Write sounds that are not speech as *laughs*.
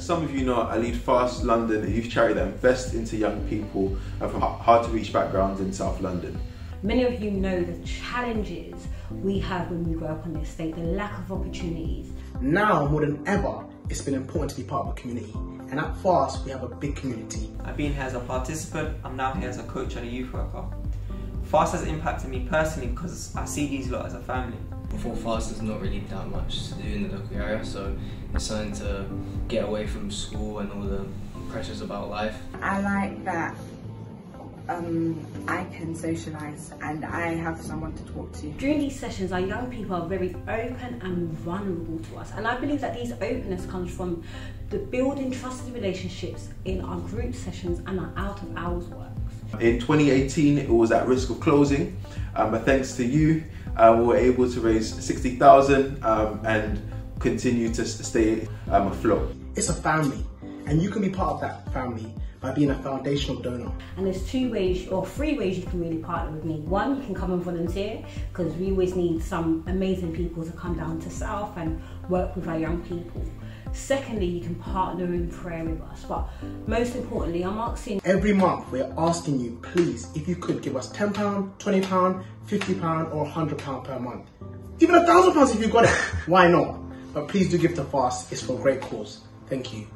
As some of you know, I lead Fast London, a youth charity that invests into young people from hard to reach backgrounds in South London. Many of you know the challenges we have when we grow up on the estate, the lack of opportunities. Now more than ever, it's been important to be part of a community. And at FAST, we have a big community. I've been here as a participant, I'm now here as a coach and a youth worker. FAST has impacted me personally because I see these lot as a family. Before FAST, there's not really that much to do in the local area, so it's something to get away from school and all the pressures about life. I like that um, I can socialise and I have someone to talk to. During these sessions, our young people are very open and vulnerable to us. And I believe that these openness comes from the building trusted relationships in our group sessions and our out of hours works. In 2018, it was at risk of closing, um, but thanks to you, uh, we were able to raise 60,000 um, and continue to stay um, afloat. It's a family, and you can be part of that family by being a foundational donor. And there's two ways or three ways you can really partner with me. One, you can come and volunteer because we always need some amazing people to come down to South and work with our young people. Secondly, you can partner in prayer with us. But most importantly, I'm asking every month we're asking you, please, if you could give us £10, £20, £50 or £100 per month. Even a thousand pounds if you've got it. *laughs* Why not? But please do give to Fast. It's for a great cause. Thank you.